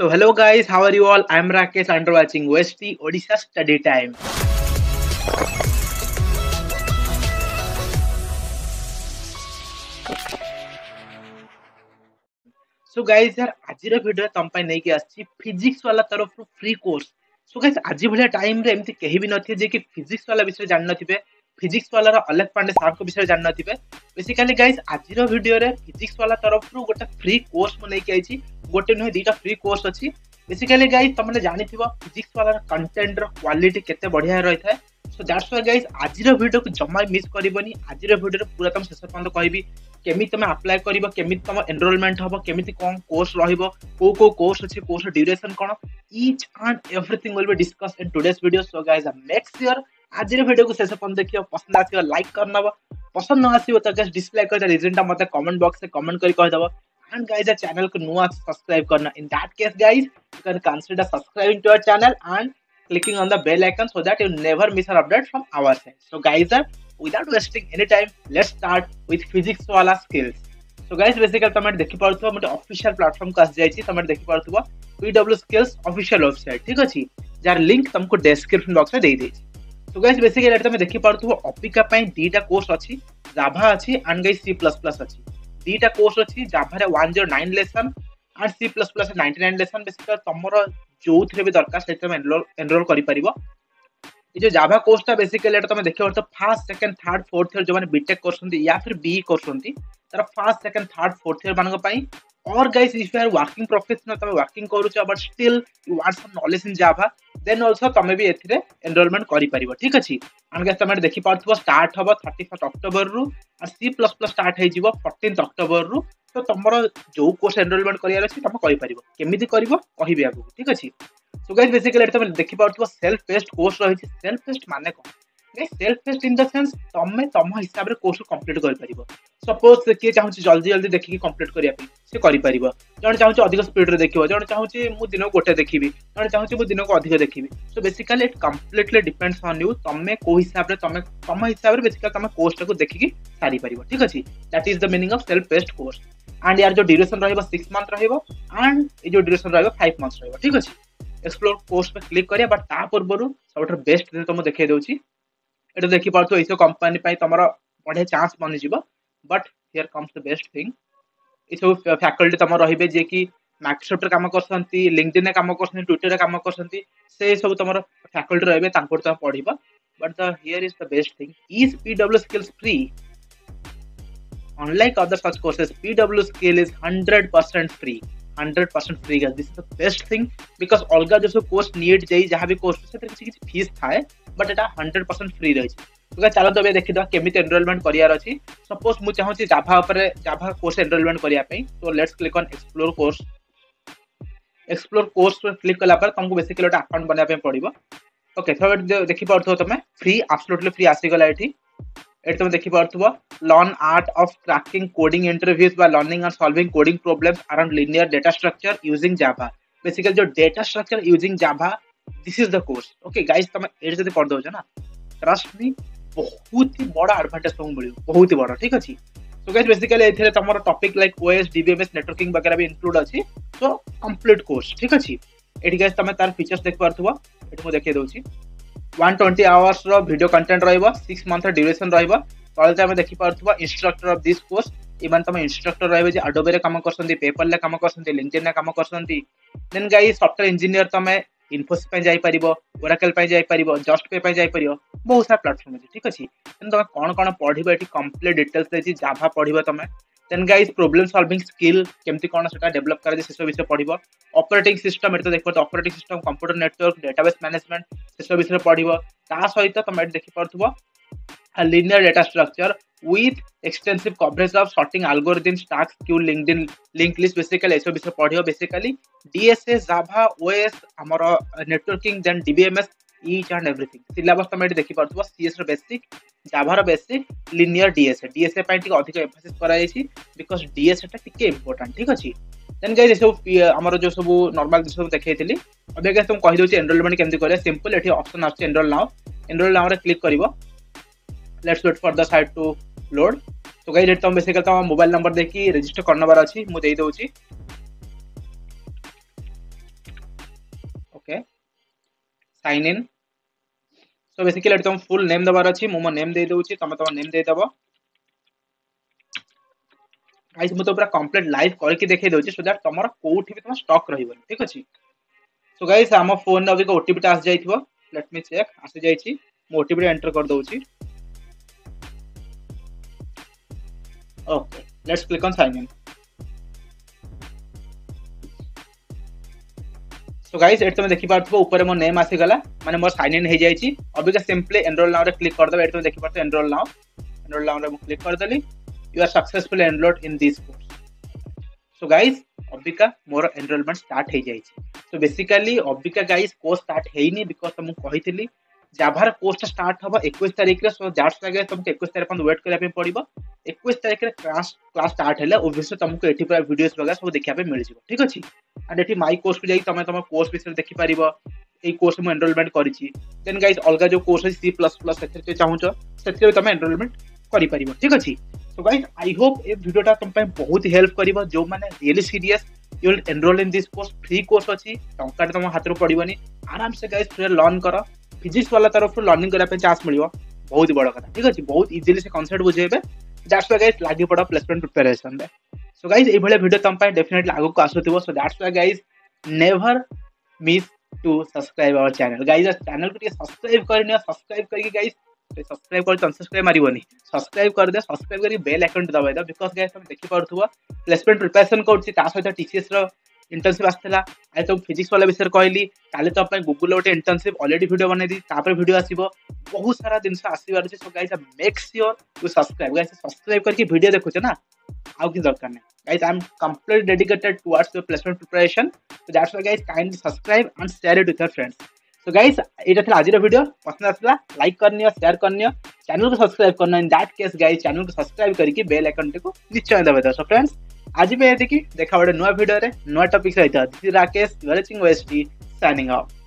So hello guys, how are you all? I am Rakesh and you're watching OST Odisha Study Time. So guys यार आज video तुम नहीं आसी physics वाला तरफ़ फ्री कोर्स सो गाइज़ आज भाया time रे एमती कहीं भी नथिए जे कि फिजिक्स वाला विषय जान नथिबे फिजिक्स वाला अलग पांडे सार को विषय जान नथिबे बेसिकली गाइज़ आज भिडियो रे फिजिक्स वाला तरफ़ आइछि गोटे फ्री कोर्स अच्छी बेसिकली ଗୋଟେ ନୁହେଁ ଦୁଇଟା ଫ୍ରି କୋର୍ସ ଅଛି। ବେସିକାଲି ଗାଇସ୍ ତମେ ଜାଣିଥିବ ଫିଜିକ୍ସ ବାଲାର କଣ୍ଟେଣ୍ଟର କ୍ୱାଲିଟି କେତେ ବଢିଆ ରହିଥାଏ। ସୋ ଦ୍ୟାଟ୍ସ ୱାଇ ଗାଇସ୍ ଆଜିର ଭିଡ଼ିଓକୁ ଜମା ମିସ୍ କରିବନି। ଆଜିର ଭିଡ଼ିଓରେ ପୁରା ତମ ଶେଷ ପର୍ଯ୍ୟନ୍ତ କହିବି କେମିତି ତମେ ଆପ୍ଲାଏ କରିବ କେମିତି ତମ ଏନରୋଲମେଣ୍ଟ ହବ କେମିତି କ'ଣ କୋର୍ସ ରହିବ କୋଉ କୋଉ କୋର୍ସ ଅଛି କୋର୍ସର ଡ୍ୟୁରେସନ୍ କ'ଣ। Each and everything will be discuss in today's video so guys make sure ଆଜିର ଭିଡ଼ିଓକୁ ଶେଷ ପର୍ଯ୍ୟନ୍ତ ଦେଖିବ। ପସନ୍ଦ ଆସିବ ଲାଇକ୍ କରିନେବ। ପସନ୍ଦ ନ ଆସିବ ତ ଜଷ୍ଟ ଡିସଲାଇକ୍ କରିଦେବ। ରିଜନ୍ଟା ମୋତେ କମେଣ୍ଟ ବକ୍ସରେ କମେଣ୍ଟ କରି କହିଦେବ। and guys our channel ko no subscribe karna in that case guys you can consider subscribing to our channel and clicking on the bell icon so that you never miss an update from our side so guys are without wasting any time let's start with physics wala skills so so guys basically तुम देखि पाथ्व गोटे अफिसीआल platform को आसी तुम देखि pw skills official website thik achi jar link tumko description box box dei dei तो guys basically तुम देखि पाथ्व अपिका दुईटा कोर्स अच्छी जाभा अच्छी and guys C plus plus अच्छी C++ ଅଛି ଦିଟା କୋର୍ସ ଅଛି ଜାଭାରେ one zero nine lesson and C plus plus ninety nine lesson basic ତମର ଯୋଉଥିରେ ବି ଦରକାର ସେଥିରେ ତମେ ଏନରୋଲ ଏନରୋଲ କରିପାରିବ এই যে জাভা কোর্সটা বেসিক্যালি এটা তুমি দেখি পারছো first second third fourth year ଯୋଉମାନେ ବିଟେକ୍ କରୁଛନ୍ତି ୟା ଫିର ବି କରୁଛନ୍ତି ତାର first second third fourth year ମାନଙ୍କ ପାଇଁ or guys if you are working professional tame working karucha but still you want some knowledge in java then also tame bi ethire enrollment kari paribo thik achi and guys tame dekhi parthubo start hobo 31st october ru and c++ start hei jibo 14th october ru तो तुम जो course enrolment करार अच्छे तुम करमी कर कह आगे ठीक अच्छे सो गाइज़ बेसिकली तुम देखिपे सेल्फ बेस्ड कोर्स रही सेल्फ बेस्ड मान कौन paced ମାନେ କଣ guys self paced in the sense ତମେ ତମ ହିସାବରେ କୋର୍ସ କମ୍ପ୍ଲିଟ କରିପାରିବ। ସପୋଜ କିଏ ଚାହୁଁଛି ଜଲ୍ଦି ଜଲ୍ଦି ଦେଖିକି କମ୍ପ୍ଲିଟ କରିବା ପାଇଁ ସେ କରିପାରିବ। ଜଣେ ଚାହୁଁଛି ଅଧିକ ସ୍ପିଡରେ ଦେଖିବ ଜଣେ ଚାହୁଁଛି ମୁଁ ଦିନକୁ ଗୋଟେ ଦେଖିବି ଜଣେ ଚାହୁଁଛି ମୁଁ ଦିନକୁ ଅଧିକ ଦେଖିବି। So basically it completely depends on you ତମେ କୋଉ ହିସାବରେ ତମେ ତମ ହିସାବରେ ବେସିକାଲି ତମେ କୋର୍ସଟାକୁ ଦେଖିକି ସାରିପାରିବ ଠିକ ଅଛି? That is the meaning of self based course and ୟାର ଯୋଉ ଡ୍ୟୁରେସନ ରହିବ ସିକ୍ସ ମନ୍ଥ ରହିବ ଆଣ୍ଡ ଏଇ ଯୋଉ ଡ୍ୟୁରେସନ ରହିବ ଫାଇଭ ମନ୍ଥ ରହିବ ଠିକ ଅଛି? ଏକ୍ସପ୍ଲୋର କୋର୍ସ पे କ୍ଲିକ୍ କରିବା ବଟ୍ ତା ପୂର୍ବରୁ ସବୁଠାରୁ ବେଷ୍ଟ ତମକୁ ଦେଖେଇ ଦଉଛି ଏଠି ଦେଖିପାରୁଥିବ ଏଇସବୁ କମ୍ପାନୀ ପାଇଁ ତମର ବଢିଆ chance ବନିଯିବ। But here comes the best thing ଏସବୁ ଫ୍ୟାକଲ୍ଟି ତମର ରହିବେ ଯିଏକି ମାଇକ୍ରୋସଫ୍ଟରେ କାମ କରୁଛନ୍ତି ଲିଙ୍କଡିନରେ କାମ କରୁଛନ୍ତି ଟ୍ୱିଟରରେ କାମ କରୁଛନ୍ତି ସେ ସବୁ ତମର ଫ୍ୟାକଲ୍ଟି ରହିବେ ତାଙ୍କଠୁ ତମେ ପଢିବ। But the here is the best thing is PW skills free unlike other such courses PW skill is 100% free 100% free, guys. This is the best thing because अलगा जो सब कोर्स नीड जाई जहाँ भी कोर्स किसी किसी फ़ीस थाए but Etah 100% free रही तो चलो तो देखि दवा केमिति एनरोलमेंट करियार अछि सपोज़ मु चाहूची जाभा जाभा कोर्स एनरोलमेंट पई तो let's click on explore course explore course click कला पर तुमको बेसिकली एक अकाउंट बना पे पड़िबो ओके देखि पारथो तमे फ्री एब्सोल्युटली फ्री आसी गला तुम देखि पारथो learn art of cracking coding interviews learning and solving coding problems around linear data structure using Java basically जो data structure using Java this is the course okay guys तुम एठी जदी पढ़ दोछ ना। ट्रस्ट मी बहुत ही बड़ा एडवांटेज तुमको मिलियो बहुत ही बड़ा, ठीक अछि so guys basically तमरो topic like OS DBMS networking वगैरह भी इंक्लूड अछि। सो कंप्लीट कोर्स ठीक अछि एठी गाइस तमे तार फीचर्स देख पारथुवा एठी मु देखे दउछि ୱାନ୍ ଟ୍ୱେଣ୍ଟି ଆୱାର୍ସର ଭିଡ଼ିଓ କଣ୍ଟେଣ୍ଟ ରହିବ ସିକ୍ସ ମନ୍ଥର ଡ୍ୟୁରେସନ୍ ରହିବ ତଳେ ତ ଆମେ ଦେଖିପାରୁଥିବା ଇନଷ୍ଟ୍ରକ୍ଟର ଅଫ୍ ଦିସ୍ କୋର୍ସ ଏମାନେ ତୁମେ ଇନ୍ଷ୍ଟ୍ରକ୍ଟର ରହିବେ ଯେ ଆଡୋବେରେ କାମ କରୁଛନ୍ତି ପେପର୍ରେ କାମ କରୁଛନ୍ତି ଲିଞ୍ଜିନରେ କାମ କରୁଛନ୍ତି ଦେନ୍ ଗାଇ ସଫ୍ଟୱେୟାର ଇଞ୍ଜିନିୟର ତମେ ଇନଫୋସ୍ ପାଇଁ ଯାଇପାରିବ ଓରାକେଲ୍ ପାଇଁ ଯାଇପାରିବ ଜଷ୍ଟ ପେ ପାଇଁ ଯାଇପାରିବ ବହୁତ ସାରା ପ୍ଲାଟଫର୍ମ ଅଛି ଠିକ୍ ଅଛି ତେଣୁ ତୁମେ କ'ଣ କ'ଣ ପଢ଼ିବ ଏଠି କମ୍ପ୍ଲିଟ୍ ଡିଟେଲ୍ସ ଦେଇଛି ଯାହା ପଢ଼ିବ ତୁମେ कंप्लीट डिटेल्स देछि जावा पढिबो तमे then guys problem solving skill केमति कोन सेटा डेवलप करे से सब विषय पढिबो ऑपरेटिंग सिस्टम एटा देखो तो operating system computer network database management से सब विषय पढिबो ता सहित तमे देखि पारथुबो a linear data structure with extensive coverage of sorting algorithms, tags, queue, LinkedIn, link list, basically ऐसे विषय पढ़ियो basically DSA, Java, OS, ଆମର networking, then DBMS, each and everything syllabus ତମେ ଏଠି ଦେଖିପାରୁଥିବ ସିଏସ୍ର ବେସିକ୍ ଜାଭାର ବେସିକ୍ ଲିନିୟର ଡିଏସ୍ଏ ଡିଏସ୍ଏ ପାଇଁ ଟିକେ ଅଧିକ ଏମ୍ଫାସିସ୍ କରାଯାଇଛି ବିକଜ ଡିଏସ୍ଏଟା ଟିକେ ଇମ୍ପୋର୍ଟାଣ୍ଟ ଠିକ୍ ଅଛି? ଦେନ୍ ଗାଇଜ୍ ଏସବୁ ଆମର ଯେଉଁ ସବୁ ନର୍ମାଲ ଜିନିଷ ସବୁ ଦେଖେଇଥିଲି ଅବିକା ତୁମକୁ କହିଦେଉଛି ଏନରୋଲମେଣ୍ଟ କେମିତି କରିବ। ସିମ୍ପଲ୍ ଏଠି ଅପସନ୍ ଆସୁଛି ଏନରୋଲ ନାଓ ଏନରୋଲ ନାଓରେ କ୍ଲିକ୍ କରିବ। Let's wait for the site to load ତ ଗାଇଜ୍ ଏଠି ତୁମ ବେସିକାଲି ତୁମ ମୋବାଇଲ ନମ୍ବର ଦେଇକି ରେଜିଷ୍ଟର କରିନେବାର ଅଛି ମୁଁ ଦେଇଦେଉଛି। Okay sign in so basically এটি তোমার ফুল নেম দেবার আছে মু মো নেম দেই দেউছি তুমি তোমার নেম দেই দেব। গাইস মু তো পুরা কমপ্লিট লাইভ করিকি দেখাই দেউছি সো দ্যাট তোমার কোউঠি বি তোমার স্টক রহিব, ঠিক আছে? সো গাইস আমার ফোন রে অধিক ওটিপি টা আসি যাইতিবো লেট মি চেক আসি যাইছি মু ওটিপি টা এন্টার কর Deusi okay let's click on sign in so guys eight तुम देखि पारथबो ऊपर मो नेम आसी गला माने मोर साइन इन हे जाइछि अभी का सिंपली एनरोल नाउ क्लिक कर दबे एट तुम देखि पारथबो enrol now enrol now click कर दली you are successful enrolled in this course so guys Abika more enrolment start हे जाए सो बेसिकली अबिका गाइस कोर्स स्टार्ट हेइनी बिकॉज़ ଜାଭାର କୋର୍ସଟା ଷ୍ଟାର୍ଟ ହବ ଏକୋଇଶ ତାରିଖରେ ସୋ ଦ୍ୟାଟ୍ସ ଲାଗେ ତମକୁ ଏକୋଇଶ ତାରିଖ ପର୍ଯ୍ୟନ୍ତ ୱେଟ୍ କରିବା ପାଇଁ ପଡ଼ିବ। ଏକୋଇଶ ତାରିଖରେ କ୍ଲାସ୍ କ୍ଲାସ୍ ଷ୍ଟାର୍ଟ ହେଲେ ଓଭିୟସଲି ତମକୁ ଏଠି ପୁରା ଭିଡ଼ିଓସ୍ ବଗେରା ସବୁ ଦେଖିବା ପାଇଁ ମିଳିଯିବ ଠିକ୍ ଅଛି? ଆଣ୍ଡ ଏଠି ମାଇ କୋର୍ସକୁ ଯାଇ ତମେ ତମ କୋର୍ସ ବିଷୟରେ ଦେଖିପାରିବ ଏଇ କୋର୍ସ ମୁଁ ଏନରୋଲମେଣ୍ଟ କରିଛି। ଦେନ୍ ଗାଇଜ୍ ଅଲଗା ଯେଉଁ କୋର୍ସ ଅଛି ସି ପ୍ଲସ୍ ପ୍ଲସ୍ ସେଥିରେ ଯଦି ଚାହୁଁଛ ସେଥିରେ ବି ତମେ ଏନରୋଲମେଣ୍ଟ କରିପାରିବ ଠିକ୍ ଅଛି? ସୋ ଗାଇଜ୍ ଆଇ ହୋପ୍ ଏ ଭିଡ଼ିଓଟା ତମ ପାଇଁ ବହୁତ ହେଲ୍ପ କରିବ ଯେଉଁମାନେ really serious you will enrol in this course free course ଅଛି ଟଙ୍କାଟେ ତମ ହାତରୁ ପଡ଼ିବନି। ଆରାମସେ ଗାଇଜ୍ ଫ୍ରିରେ ଲର୍ନ କର। फिजिक्स वाला तरफ़ लर्निंग करने चांस मिल बहुत बड़ कथा। ठीक अच्छे बहुत इजिली से कनसेप्ट बुझेबे दैट्स वाई गाइस लागी पड़ प्लेसमेंट प्रिपरेशन रे सो गाइस ए भले वीडियो तम पे डेफिनेटली आगो so that's why guys never miss to subscribe our channel guys channel को सब्सक्राइब करनी सब्सक्राइब करके सब्सक्राइब कर अनसब्सक्राइब मारिबनी सब्सक्राइब कर दे सब्सक्राइब करके बेल आइकन दबाइ द। बिकॉज़ गाइस हम देखि पड़थुवा प्लेसमेंट प्रिपरेशन करछि ता सहित टीसीएस इंटर्नशिप आसला आज तो फिजिक्स वाला विषय कहली काले तो गुगल गोटे इंटर्नशिप अलरेडी वीडियो बनै दी तापर वीडियो आसीबो बहुत सारा जिनस आसीबार अछि so guys make sure to subscribe guys subscribe करके वीडियो देखुछ ना आउ कि दरकार नै guys I am completely dedicated towards your placement preparation so that's why guys kindly subscribe and share it with your friends so guys एटा था आज video पसंद आसला लाइक करनियो शेयर करनियो चैनल को सब्सक्राइब करना in that case guys channel को subscribe करके बेल आइकन को निश्चय दबाइ सो फ्रेंड्स आज भी ये देखी गोटे नुआ भिडियो नुआ टपिक सहित राकेश साइनिंग ऑफ़